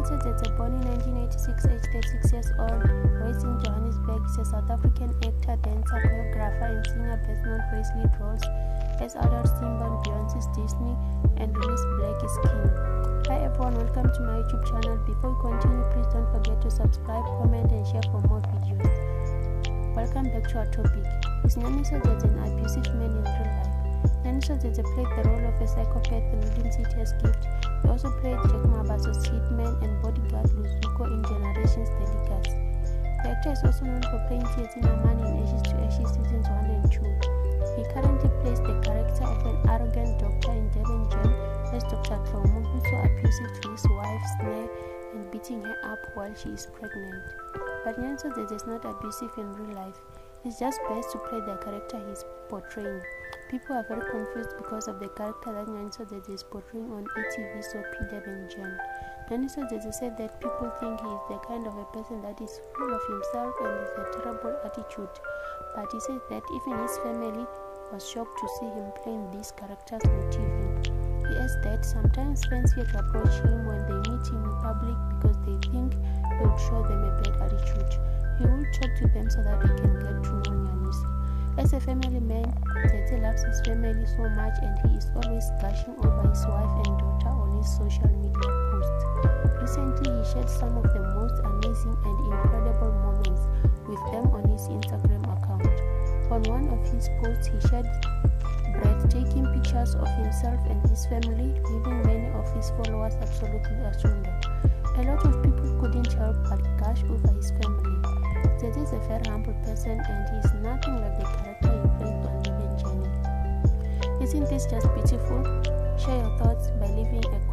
Nyaniso Dzedze, born in 1986, aged 36 years old, raised in Johannesburg, is a South African actor, dancer, choreographer, and singer best known for his lead roles as adult Simba on Beyonce's Disney and released Black is King. Hi everyone, welcome to my YouTube channel. Before we continue, please don't forget to subscribe, comment, and share for more videos. Welcome back to our topic. Is Nyaniso Dzedze an abusive man in real life? Nyaniso Dzedze played the role of a psychopath in Rhythm City's Gift. He also played Jack Mabaso's hitman and bodyguard Luzuko in Generations The Legacy. The actor is also known for playing Tsietsi Namane in Ashes to Ashes seasons 1 and 2. He currently plays the character of an arrogant doctor in Durban Gen as Dr. Tlomo, who's so abusive to his wife, Snare, and beating her up while she is pregnant. But Dzedze is not abusive in real life. It's just best to play the character he's portraying. People are very confused because of the character that Nyaniso Dzedze is portraying on ETV soap Durban Gen. Nyaniso Dzedze said that people think he is the kind of a person that is full of himself and has a terrible attitude. But he said that even his family was shocked to see him playing these characters on TV. He adds that sometimes fans fear to approach him when they meet him in public because they think he would show them a bad attitude. He will talk to them so that they can As a family man, Dzedze loves his family so much and he is always gushing over his wife and daughter on his social media posts. Recently, he shared some of the most amazing and incredible moments with them on his Instagram account. On one of his posts, he shared breathtaking pictures of himself and his family, leaving many of his followers absolutely astounded. A lot of people couldn't help but gush over his family. Dzedze is a very humble person and he is nothing like Isn't this just beautiful? Share your thoughts by leaving a